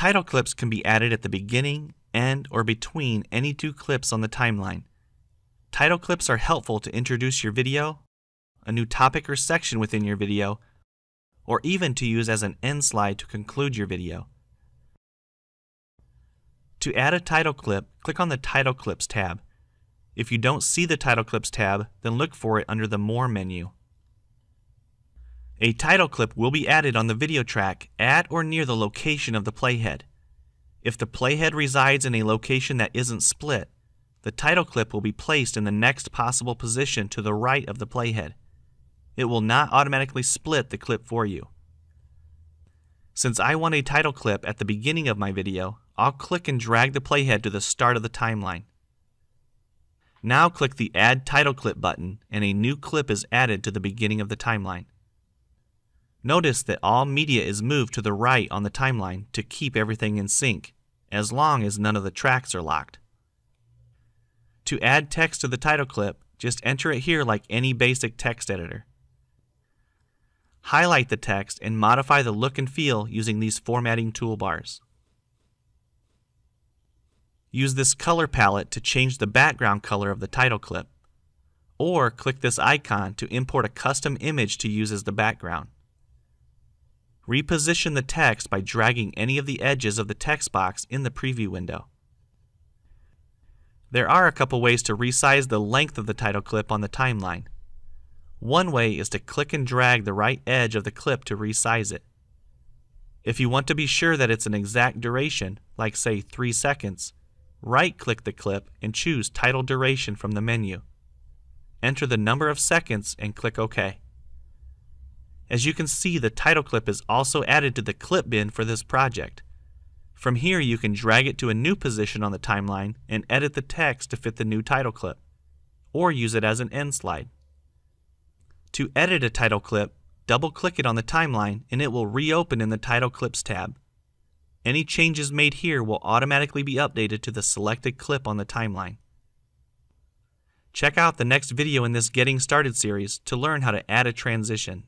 Title clips can be added at the beginning, end, or between any two clips on the timeline. Title clips are helpful to introduce your video, a new topic or section within your video, or even to use as an end slide to conclude your video. To add a title clip, click on the Title Clips tab. If you don't see the Title Clips tab, then look for it under the More menu. A title clip will be added on the video track at or near the location of the playhead. If the playhead resides in a location that isn't split, the title clip will be placed in the next possible position to the right of the playhead. It will not automatically split the clip for you. Since I want a title clip at the beginning of my video, I'll click and drag the playhead to the start of the timeline. Now click the Add Title Clip button and a new clip is added to the beginning of the timeline. Notice that all media is moved to the right on the timeline to keep everything in sync, as long as none of the tracks are locked. To add text to the title clip, just enter it here like any basic text editor. Highlight the text and modify the look and feel using these formatting toolbars. Use this color palette to change the background color of the title clip. Or click this icon to import a custom image to use as the background. Reposition the text by dragging any of the edges of the text box in the preview window. There are a couple ways to resize the length of the title clip on the timeline. One way is to click and drag the right edge of the clip to resize it. If you want to be sure that it's an exact duration, like say 3 seconds, right click the clip and choose Title Duration from the menu. Enter the number of seconds and click OK. As you can see, the title clip is also added to the clip bin for this project. From here, you can drag it to a new position on the timeline and edit the text to fit the new title clip, or use it as an end slide. To edit a title clip, double click it on the timeline and it will reopen in the Title Clips tab. Any changes made here will automatically be updated to the selected clip on the timeline. Check out the next video in this Getting Started series to learn how to add a transition.